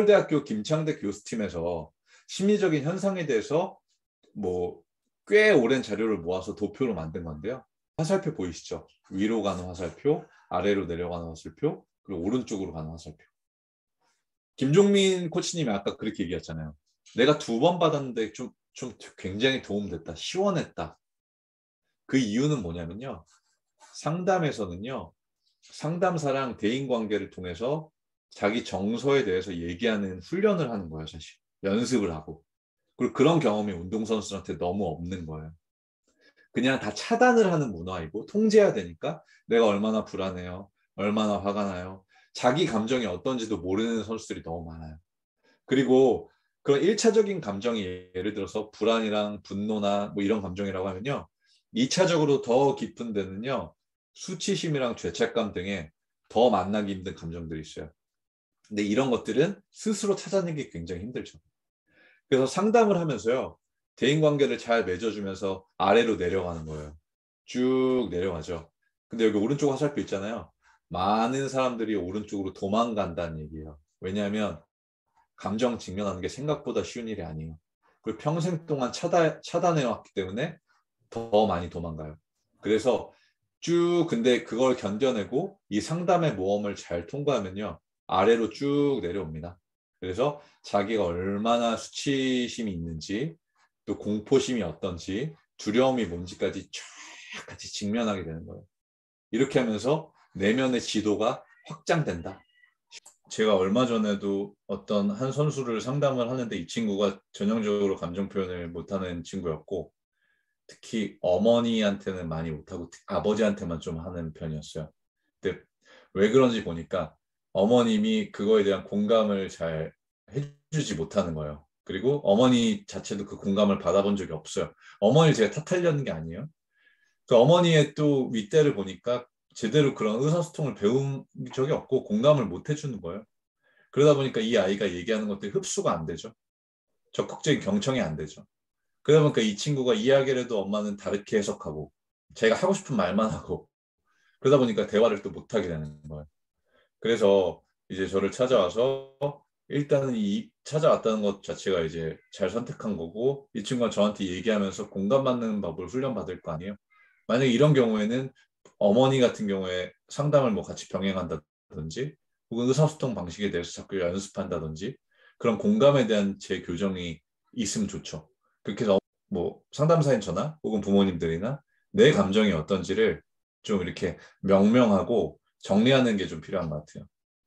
서울대학교 김창대 교수팀에서 심리적인 현상에 대해서 뭐 꽤 오랜 자료를 모아서 도표로 만든 건데요. 화살표 보이시죠? 위로 가는 화살표, 아래로 내려가는 화살표, 그리고 오른쪽으로 가는 화살표. 김종민 코치님이 아까 그렇게 얘기했잖아요. 내가 두 번 받았는데 좀, 좀 굉장히 도움됐다. 시원했다. 그 이유는 뭐냐면요. 상담에서는요. 상담사랑 대인 관계를 통해서 자기 정서에 대해서 얘기하는 훈련을 하는 거예요, 사실. 연습을 하고. 그리고 그런 경험이 운동선수한테 너무 없는 거예요. 그냥 다 차단을 하는 문화이고 통제해야 되니까 내가 얼마나 불안해요. 얼마나 화가 나요. 자기 감정이 어떤지도 모르는 선수들이 너무 많아요. 그리고 그런 1차적인 감정이 예를 들어서 불안이랑 분노나 뭐 이런 감정이라고 하면요. 2차적으로 더 깊은 데는요. 수치심이랑 죄책감 등의 더 만나기 힘든 감정들이 있어요. 근데 이런 것들은 스스로 찾아내기 굉장히 힘들죠. 그래서 상담을 하면서요. 대인 관계를 잘 맺어주면서 아래로 내려가는 거예요. 쭉 내려가죠. 근데 여기 오른쪽 화살표 있잖아요. 많은 사람들이 오른쪽으로 도망간다는 얘기예요. 왜냐하면 감정 직면하는 게 생각보다 쉬운 일이 아니에요. 그리고 평생 동안 차단, 차단해 왔기 때문에 더 많이 도망가요. 그래서 쭉 근데 그걸 견뎌내고 이 상담의 모험을 잘 통과하면요. 아래로 쭉 내려옵니다. 그래서 자기가 얼마나 수치심이 있는지 또 공포심이 어떤지 두려움이 뭔지까지 쫙 같이 직면하게 되는 거예요. 이렇게 하면서 내면의 지도가 확장된다. 제가 얼마 전에도 어떤 한 선수를 상담을 하는데 이 친구가 전형적으로 감정 표현을 못하는 친구였고 특히 어머니한테는 많이 못하고 아버지한테만 좀 하는 편이었어요. 근데 왜 그런지 보니까 어머님이 그거에 대한 공감을 잘 해주지 못하는 거예요. 그리고 어머니 자체도 그 공감을 받아본 적이 없어요. 어머니를 제가 탓하려는 게 아니에요. 그 어머니의 또 윗대를 보니까 제대로 그런 의사소통을 배운 적이 없고 공감을 못 해주는 거예요. 그러다 보니까 이 아이가 얘기하는 것들이 흡수가 안 되죠. 적극적인 경청이 안 되죠. 그러다 보니까 이 친구가 이야기를 해도 엄마는 다르게 해석하고 제가 하고 싶은 말만 하고 그러다 보니까 대화를 또 못하게 되는 거예요. 그래서 이제 저를 찾아와서 일단은 이 찾아왔다는 것 자체가 이제 잘 선택한 거고 이 친구가 저한테 얘기하면서 공감받는 법을 훈련받을 거 아니에요. 만약에 이런 경우에는 어머니 같은 경우에 상담을 뭐 같이 병행한다든지 혹은 의사소통 방식에 대해서 자꾸 연습한다든지 그런 공감에 대한 제 교정이 있으면 좋죠. 그렇게 해서 뭐 상담사인 저나 혹은 부모님들이나 내 감정이 어떤지를 좀 이렇게 명명하고 정리하는 게 좀 필요한 것 같아요.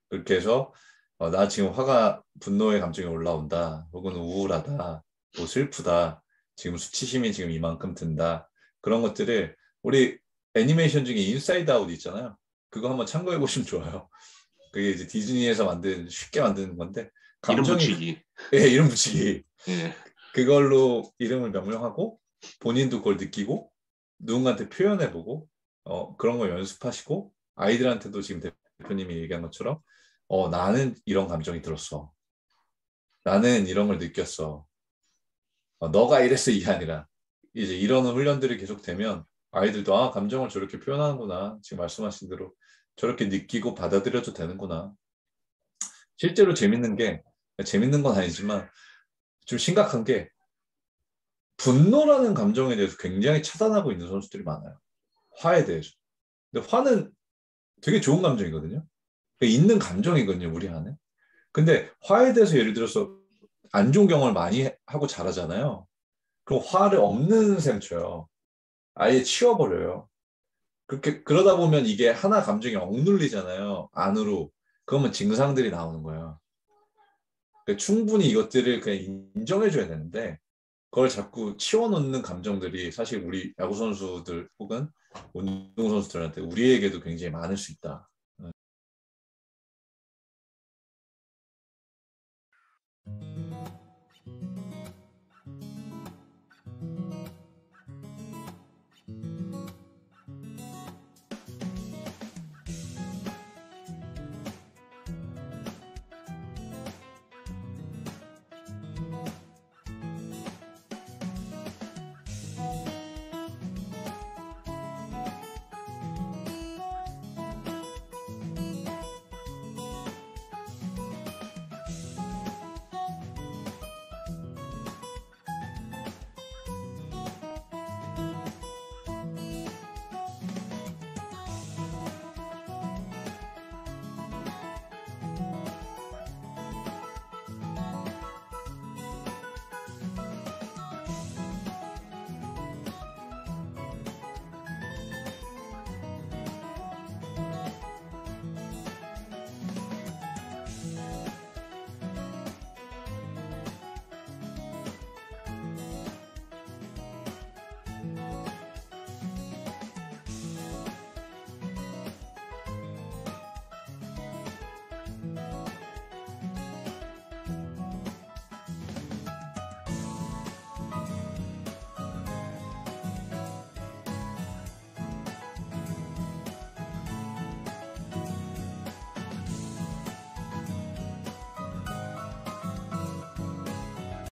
그렇게 해서 어, 나 지금 화가 분노의 감정이 올라온다 혹은 우울하다 뭐 슬프다 지금 수치심이 지금 이만큼 든다 그런 것들을 우리 애니메이션 중에 Inside Out 있잖아요. 그거 한번 참고해 보시면 좋아요. 그게 이제 디즈니에서 만든 쉽게 만드는 건데 감정에 이름 붙이기. 예, 이름 붙이기. 예. 그걸로 이름을 명명하고 본인도 그걸 느끼고 누군가한테 표현해 보고 어, 그런 거 연습하시고 아이들한테도 지금 대표님이 얘기한 것처럼 어, 나는 이런 감정이 들었어. 나는 이런 걸 느꼈어. 어, 너가 이랬어 이게 아니라. 이제 이런 훈련들이 계속되면 아이들도 아 감정을 저렇게 표현하는구나. 지금 말씀하신 대로 저렇게 느끼고 받아들여도 되는구나. 실제로 재밌는 게 재밌는 건 아니지만 좀 심각한 게 분노라는 감정에 대해서 굉장히 차단하고 있는 선수들이 많아요. 화에 대해서. 근데 화는 되게 좋은 감정이거든요 그러니까 있는 감정이거든요 우리 안에 근데 화에 대해서 예를 들어서 안 좋은 경험을 많이 하고 자라잖아요 그럼 화를 없는 셈 쳐요 아예 치워버려요. 그렇게 그러다 보면 이게 하나 감정이 억눌리잖아요. 안으로. 그러면 증상들이 나오는 거예요. 그러니까 충분히 이것들을 그냥 인정해줘야 되는데 그걸 자꾸 치워놓는 감정들이 사실 우리 야구 선수들 혹은 운동 선수들한테 우리에게도 굉장히 많을 수 있다.